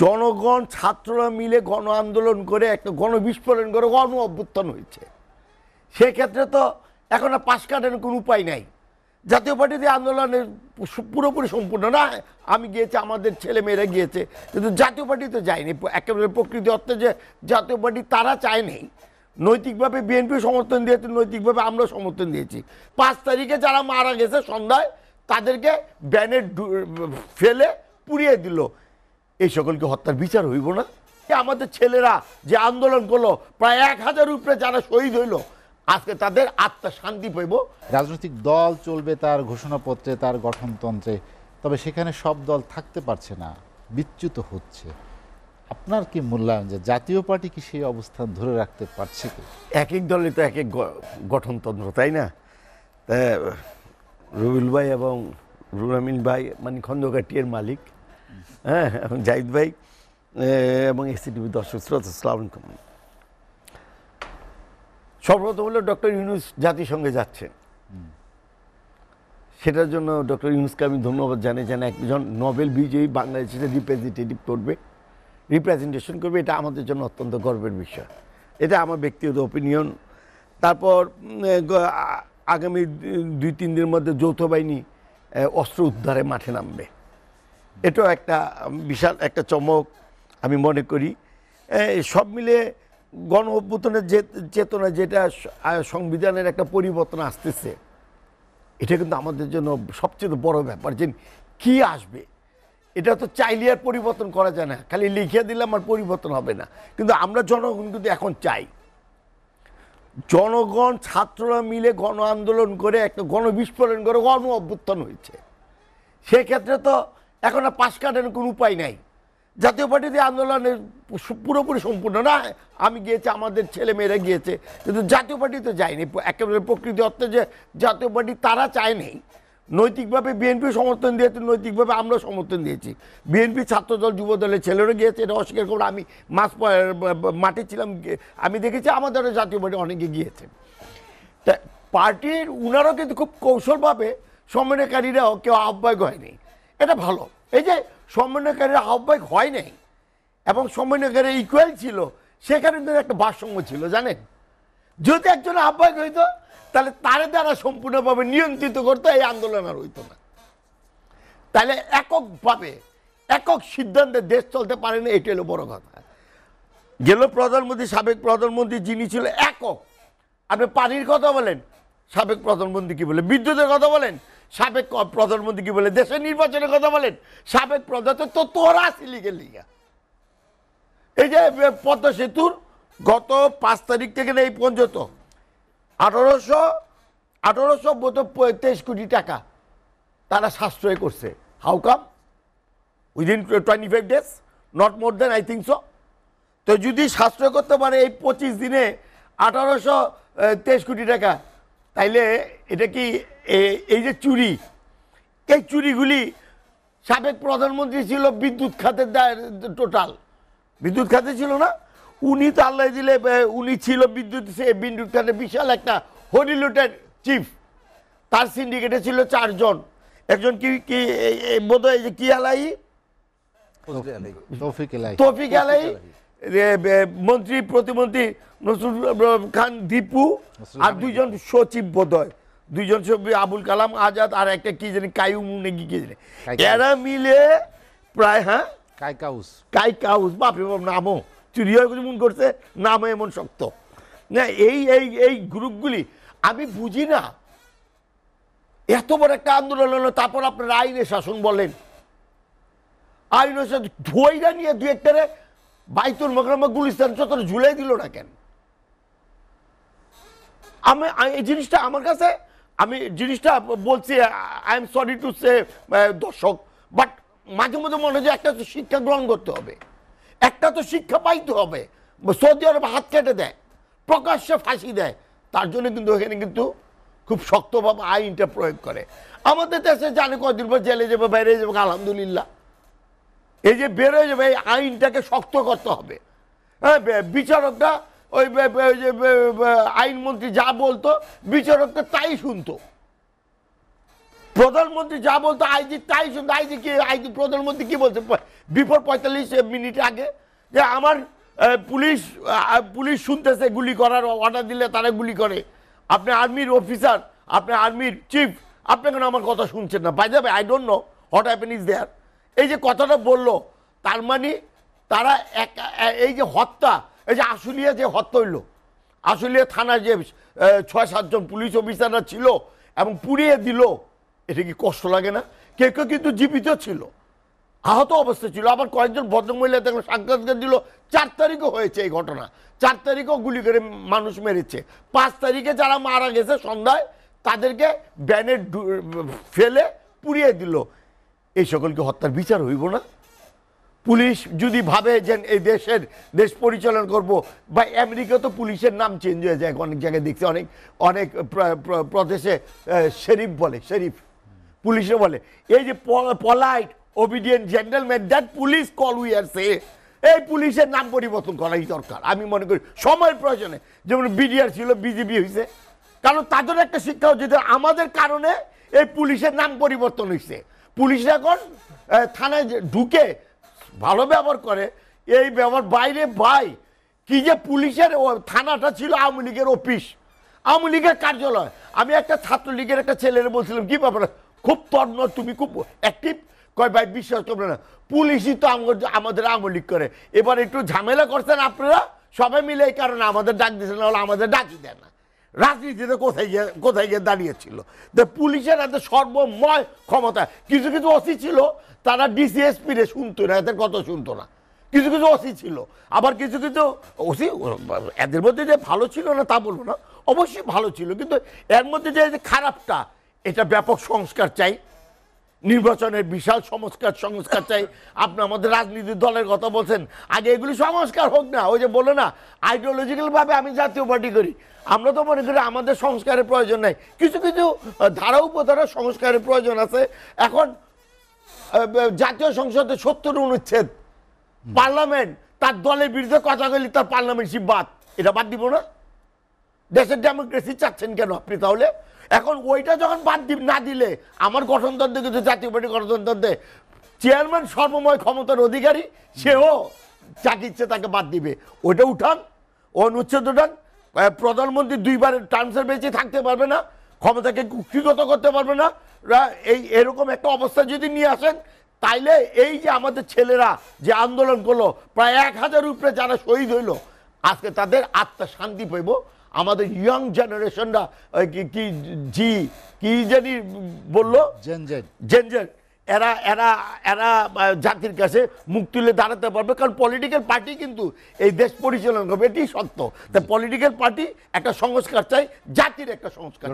জনগণ, ছাত্ররা মিলে গণ আন্দোলন করে একটা গণবিস্ফোরণ করে গণ অভ্যুত্থান হয়েছে। সেক্ষেত্রে তো এখন আর পাশ কাটানোর কোনো উপায় নাই। জাতীয় পার্টিতে আন্দোলনের পুরোপুরি সম্পূর্ণ না। আমি গিয়েছি, আমাদের ছেলে মেয়েরা গিয়েছে, কিন্তু জাতীয় পার্টি তো যায়নি। একেবারে প্রকৃতি অর্থে যে জাতীয় পার্টি তারা চায়নি নৈতিকভাবে বিএনপি সমর্থন দিয়েছে, নৈতিকভাবে আমরা সমর্থন দিয়েছি। পাঁচ তারিখে যারা মারা গেছে সন্ধ্যায়, তাদেরকে ব্যানের ফেলে পুড়িয়ে দিল। এই সকলকে হত্যার বিচার হইব না। আমাদের ছেলেরা যে আন্দোলন করল প্রায় এক হাজার উপরে যারা শহীদ হইল আজকে তাদের আত্মা শান্তি পাইব। রাজনৈতিক দল চলবে তার ঘোষণাপত্রে তার গঠনতন্ত্রে তবে সেখানে সব দল থাকতে পারছে না বিচ্যুত হচ্ছে। আপনার কি মূল্যায়ন যে জাতীয় পার্টি কি সেই অবস্থান ধরে রাখতে পারছে কি? এক এক দলে তো এক এক গঠনতন্ত্র তাই না? তা ভাই এবং রুরামিন ভাই মানে খন্দকাটিয়ার মালিক হ্যাঁ জাহিদ ভাই এবং এসিটিভি দর্শক শ্রোতা সালাম আলাইকুম সর্বপ্রথম হলো ডক্টর ইউনুস জাতিসংঘে যাচ্ছেন সেটার জন্য ডক্টর ইউনুসকে আমি ধন্যবাদ জানাই, যেন একজন নোবেল বিজয়ী বাংলাদেশের রিপ্রেজেন্টেটিভ করবে রিপ্রেজেন্টেশন করবে, এটা আমাদের জন্য অত্যন্ত গর্বের বিষয়। এটা আমার ব্যক্তিগত ওপিনিয়ন তারপর আগামী দুই, তিন দিনের মধ্যে যৌথ বাহিনী অস্ত্র উদ্ধারে মাঠে নামবে। এটাও একটা বিশাল, একটা চমক আমি মনে করি। সব মিলে গণ অভ্যুত্থানের যে, চেতনা যেটা সংবিধানের একটা পরিবর্তন আসতেছে, এটা কিন্তু আমাদের জন্য সবচেয়ে বড় ব্যাপার যে কি আসবে। এটা তো চাইলে আর পরিবর্তন করা যায় না, খালি লিখে দিলাম আর পরিবর্তন হবে না। কিন্তু আমরা জনগণ কিন্তু এখন চাই। জনগণ, ছাত্ররা মিলে গণ আন্দোলন করে একটা গণবিস্ফোরণ করে গণ অভ্যুত্থান হয়েছে। সেক্ষেত্রে তো এখন আর পাশ কাটানোর কোনো উপায় নাই। জাতীয় পার্টিতে আন্দোলনের পুরোপুরি সম্পূর্ণ না, আমি গিয়েছি, আমাদের ছেলে মেয়েরা গিয়েছে, কিন্তু জাতীয় পার্টি তো যায়নি। একেবারে প্রকৃতি অর্থে যে জাতীয় পার্টি তারা চায়নি। নৈতিকভাবে বিএনপি সমর্থন দিয়েছে, নৈতিকভাবে আমরা সমর্থন দিয়েছি। বিএনপি ছাত্রদল যুব দলের ছেলেরা গিয়েছে, এটা অস্বীকার করে আমি মাস মাঠে ছিলাম আমি দেখেছি আমাদের জাতীয় পার্টি অনেকে গিয়েছে। তা পার্টির উনারও কিন্তু খুব কৌশলভাবে সমন্বয়কারীরাও কেউ আহ্বায়ক হয়নি। এটা ভালো। এই যে সমন্বয়কারীরা আহ্বায়ক হয় নাই এবং সমন্বয়কারী ইকুয়াল ছিল, সেখানে কিন্তু একটা ভারসাম্য ছিল, জানেন? যদি একজন আহ্বায়ক হইতো, তাহলে তার দ্বারা সম্পূর্ণভাবে নিয়ন্ত্রিত করতো, এই আন্দোলন আর হইতো না। তাহলে এককভাবে, একক সিদ্ধান্তে দেশ চলতে পারে না এটি হলো বড় কথা। গেল প্রধানমন্ত্রী, সাবেক প্রধানমন্ত্রী যিনি ছিল একক, আপনি পানির কথা বলেন, সাবেক প্রধানমন্ত্রী কি বলে, বিদ্যুতের কথা বলেন সাবেক প্রধানমন্ত্রী কি বলে, দেশের নির্বাচনের কথা বলেন? সাবেক প্রধান তো তোরা আসিলি গেলি এই যে পদ্মা সেতুর গত পাঁচ তারিখ থেকে এই পর্যন্ত আঠারোশো আঠারোশো তেইশ কোটি টাকা তারা সাশ্রয় করছে। How come within twenty five days not more than I think so তো যদি সাশ্রয় করতে পারে এই পঁচিশ দিনে আঠারোশো তেইশ কোটি টাকা, তাইলে এটা কি এই যে চুরি এই চুরিগুলি সাবেক প্রধানমন্ত্রী ছিল বিদ্যুৎ খাতের টোটাল। বিদ্যুৎ খাতে ছিল না উনি তো আল্লাহ দিলে উনি ছিল বিদ্যুৎ সে- বিদ্যুৎ খাতে বিশাল একটা হরিলুটের চিফ। তার সিন্ডিকেটে ছিল চারজন। একজন কি কি বোধহয় এই যে কি আলাই তৌফিক আলাই মন্ত্রী প্রতিমন্ত্রী নসরুল খান দীপু আর দুইজন সচিব বোধহয়। দুইজন সচিব আবুল কালাম আজাদ আর একটা কি জানি কায়ুম নাকি কি জানি। কাইকাউস। এরা মিলে প্রায় হ্যাঁ? কাইকাউস। কাই কাউস বাপরে বাপ নামও। চুরি হয়ে মন করছে নামও এমন শক্ত। না এই এই এই গ্রুপগুলি আমি বুঝি না। এত বড় একটা আন্দোলন হলো তারপর আপনার আইনে শাসন বলেন। আইনের সাথে ধৈরা নিয়ে দু একটারে বাইতুল মকরমা গুলিস্তান চত্বরে ঝুলাই দিল না কেন? আমি এই জিনিসটা আমার কাছে আমি জিনিসটা বলছি I am sorry to say দর্শক বাট মাঝে মধ্যে মনে হয় একটা তো শিক্ষা গ্রহণ করতে হবে। একটা তো শিক্ষা পাইতে হবে। সৌদি আরব হাত কেটে দেয়, প্রকাশ্যে ফাঁসি দেয়। তার জন্য কিন্তু এখানে কিন্তু খুব শক্তভাবে আইনটা প্রয়োগ করে। আমাদের দেশে জানে কদিন পর জেলে যাবে, বাইরে যাবে, আলহামদুলিল্লাহ। এই যে বেরোয় যাবে, এই আইনটাকে শক্ত করতে হবে। হ্যাঁ বিচারকরা ওই যে আইনমন্ত্রী যা বলতো বিচারকটা তাই শুনতো। প্রধানমন্ত্রী যা বলতো, আইজি তাই শুনতো। আইজি কি, আইজি প্রধানমন্ত্রী কি বলছে? বিফোর পঁয়তাল্লিশ মিনিট আগে যে আমার পুলিশ পুলিশ শুনতেছে গুলি করার অর্ডার দিলে তারা গুলি করে। আপনি আর্মির অফিসার আপনি আর্মির চিফ আপনি কেন আমার কথা শুনছেন না? বাই যাবে I don't know what happen is there এই যে কথাটা বলল, তার মানে তারা এক এই যে হত্যা এই যে আশুলিয়া যে হত্যা হইল, আশুলিয়া থানার যে ছয় সাতজন পুলিশ অফিসাররা ছিল এবং পুড়িয়ে দিল, এটা কি কষ্ট লাগে না? কেউ কেউ কিন্তু জীবিত ছিল, আহত অবস্থা ছিল। আবার কয়েকজন ভদ্রমহিলা দেখল সাক্ষাৎকার দিল, চার তারিখও হয়েছে এই ঘটনা। চার তারিখও গুলি করে মানুষ মেরেছে। পাঁচ তারিখে যারা মারা গেছে সন্ধ্যায়, তাদেরকে ব্যানে ফেলে পুড়িয়ে দিল। এই সকলকে হত্যার বিচার হইব না? পুলিশ যদি ভাবে যে এই দেশের দেশ পরিচালনা করব, বা আমেরিকা তো পুলিশের নাম চেঞ্জ হয়ে যায় অনেক জায়গায় দেখছি অনেক অনেক প্র- প্র- প্রদেশে শেরিফ বলে শেরিফ পুলিশে বলে। এই যে polite obedient gentleman that police call we are সে এই পুলিশের নাম পরিবর্তন করাই দরকার। আমি মনে করি সময়ের প্রয়োজনে, যেমন বিডিআর ছিল বিজেপি হয়েছে কারণ তাদের একটা শিক্ষা হচ্ছে আমাদের কারণে এই পুলিশের নাম পরিবর্তন হয়েছে পুলিশ এখন থানায় ঢুকে ভালো ব্যবহার করে। এই ব্যবহার বাইরে ভাই, কি যে পুলিশের থানাটা ছিল আওয়ামী লীগের অফিস। আওয়ামী লীগের কার্যালয়। আমি একটা ছাত্রলীগের একটা ছেলের বলছিলাম, কি ব্যাপার? খুব তন্ন, তুমি খুব অ্যাক্টিভ কয়, ভাই, বিশ্বাস করবে না। পুলিশই তো আমাদের আওয়ামী লীগ করে। এবার একটু ঝামেলা করছেন আপনারা? সবাই মিলে এই কারণে আমাদের ডাক দিয়েছেন নাহলে আমাদের ডাকি দেয় না। রাজনীতিতে কোথায় গিয়ে কোথায় গিয়ে দাঁড়িয়েছিল? তো পুলিশের এত সর্বময় ক্ষমতা, কিছু কিছু অসি ছিল, তারা ডিসিএসপি রে শুনতো না, এদের কথা শুনতো না। কিছু কিছু অসি ছিল, আবার কিছু কিছু ওসি, এদের মধ্যে যে ভালো ছিল না তা বলব না, অবশ্যই ভালো ছিল, কিন্তু এর মধ্যে যে যে খারাপটা, এটা ব্যাপক সংস্কার চাই। নির্বাচনের বিশাল সংস্কার সংস্কার চাই। আপনি আমাদের রাজনীতির দলের কথা বলছেন। আগে এগুলি সংস্কার হোক না ওই যে বলে না আইডিওলজিক্যাল ভাবে আমি জাতীয় পার্টি করি। আমরা তো মনে করি আমাদের সংস্কারের প্রয়োজন নাই। কিছু কিছু ধারা উপধারা সংস্কারের প্রয়োজন আছে। এখন জাতীয় সংসদে সত্তর অনুচ্ছেদ। পার্লামেন্ট তার দলের বিরুদ্ধে কথা বলি তার পার্লামেন্টশিপ বাদ। এটা বাদ দিব না? দেশের ডেমোক্রেসি চাচ্ছেন কেন আপনি তাহলে? এখন ওইটা যখন বাদ দিব, না দিলে আমার গঠনতন্ত্রে কিন্তু জাতীয় পার্টি গঠনতন্ত্রে চেয়ারম্যান সর্বময় ক্ষমতার অধিকারী, সেও যাকে ইচ্ছে তাকে বাদ দিবে। ওইটা উঠান, অনুচ্ছেদ উঠান প্রধানমন্ত্রী দুইবার টার্মসের বেঁচে থাকতে পারবে না, ক্ষমতাকে কুক্ষিগত করতে পারবে না। এই এরকম একটা অবস্থা যদি নিয়ে আসেন, তাইলে এই যে আমাদের ছেলেরা যে আন্দোলন করল, প্রায় এক হাজার উপরে যারা শহীদ হইল, আজকে তাদের আত্মা শান্তি পাইব। আমাদের ইয়াং জেনারেশনরা কি- জি কি জানি বলল? জেন জেন জেনজেন এরা এরা এরা জাতির কাছে মুখ তুলে দাঁড়াতে পারবে কারণ পলিটিক্যাল পার্টি কিন্তু এই দেশ পরিচালনা করবে এটি সত্য। তা পলিটিক্যাল পার্টি একটা সংস্কার চাই জাতির একটা সংস্কার